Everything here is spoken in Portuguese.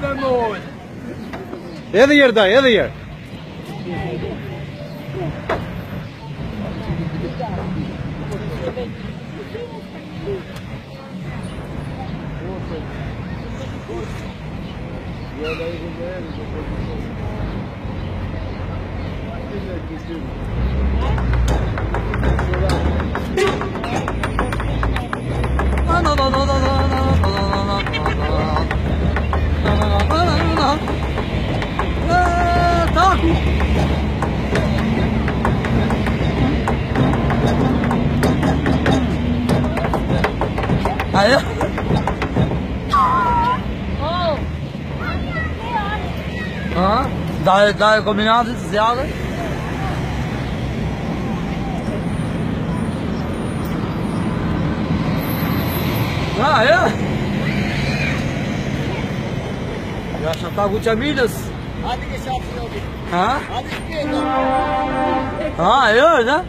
7-0. Edi yerda, edi yer. Ah, dá, dá combinado, desviado. Ah, é? Já já tá com milhas. Ah? Ah, eu, né?